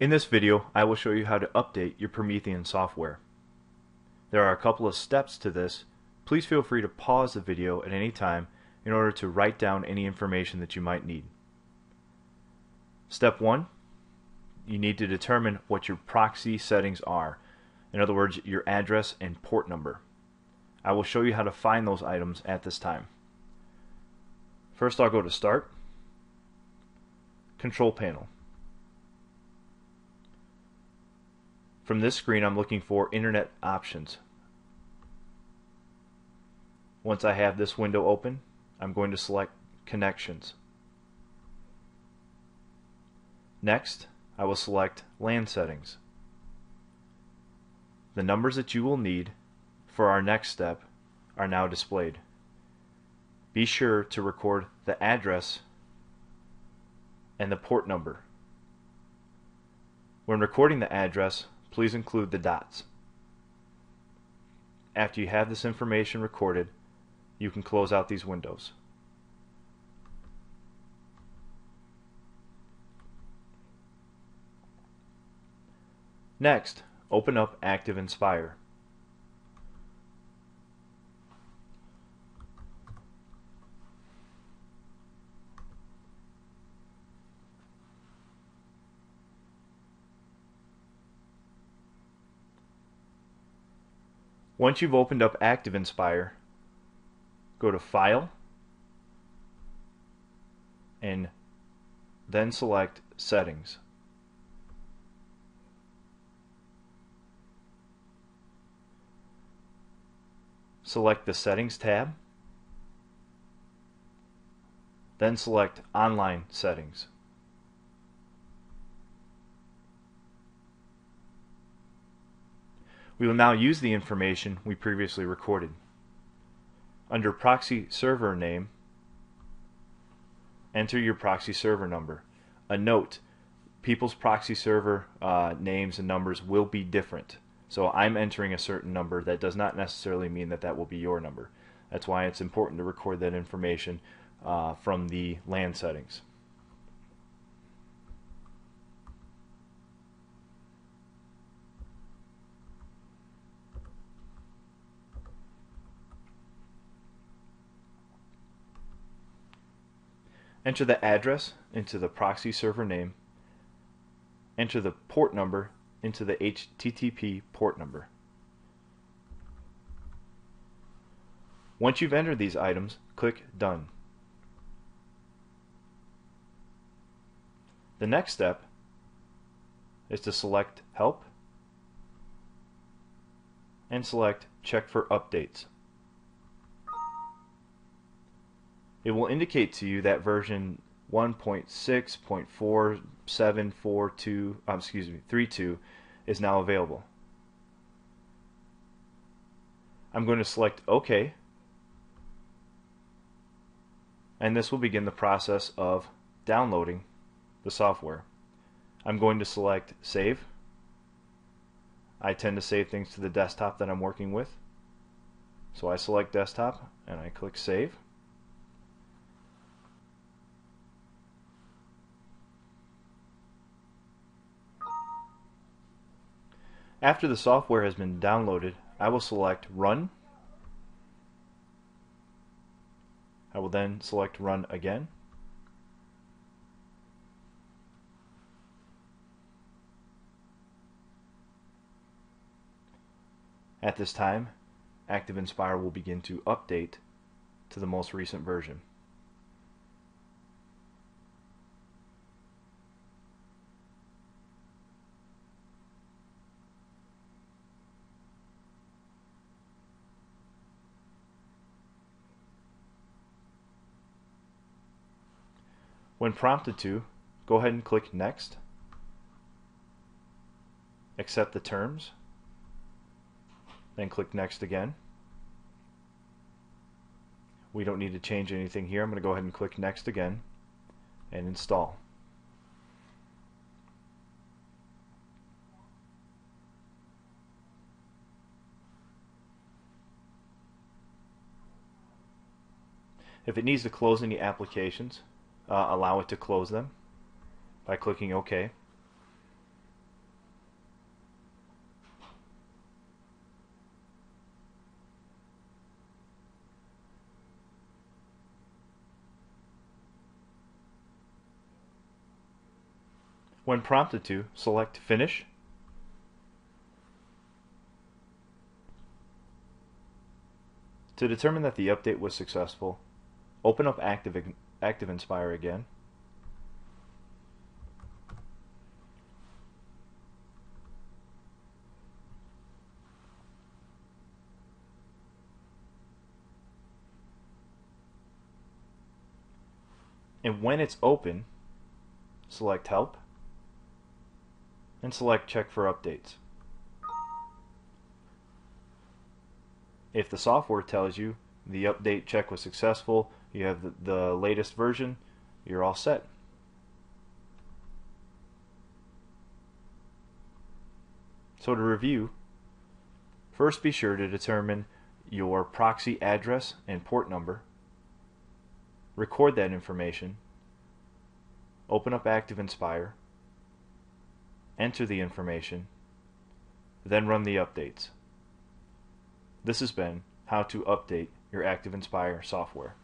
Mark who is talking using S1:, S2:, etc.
S1: In this video, I will show you how to update your Promethean software. There are a couple of steps to this. Please feel free to pause the video at any time in order to write down any information that you might need. Step 1. You need to determine what your proxy settings are. In other words, your address and port number. I will show you how to find those items at this time. First I'll go to Start, Control Panel. From this screen I'm looking for Internet Options. Once I have this window open, I'm going to select Connections. Next, I will select LAN Settings. The numbers that you will need for our next step are now displayed. Be sure to record the address and the port number. When recording the address, please include the dots. After you have this information recorded, you can close out these windows. Next, open up ActivInspire. Once you've opened up ActivInspire, go to File, and then select Settings. Select the Settings tab, then select Online Settings. We will now use the information we previously recorded. Under proxy server name, enter your proxy server number. A note, people's proxy server uh, names and numbers will be different. So I'm entering a certain number. That does not necessarily mean that that will be your number. That's why it's important to record that information uh, from the LAN settings. Enter the address into the proxy server name. Enter the port number into the HTTP port number. Once you've entered these items, click Done. The next step is to select Help and select Check for Updates. It will indicate to you that version 1.6.4742, um, excuse me, 32 is now available. I'm going to select OK, and this will begin the process of downloading the software. I'm going to select Save. I tend to save things to the desktop that I'm working with. So I select Desktop and I click Save. After the software has been downloaded, I will select Run. I will then select Run again. At this time, ActivInspire will begin to update to the most recent version. When prompted to, go ahead and click Next. Accept the terms. Then click Next again. We don't need to change anything here. I'm going to go ahead and click Next again and install. If it needs to close any applications, uh, allow it to close them by clicking OK. When prompted to, select Finish To determine that the update was successful, open up Active ActivInspire again. And when it's open, select Help and select Check for Updates. If the software tells you the update check was successful, you have the, the latest version, you're all set. So to review, first be sure to determine your proxy address and port number. Record that information. Open up ActivInspire. Enter the information. Then run the updates. This has been how to update your ActivInspire software.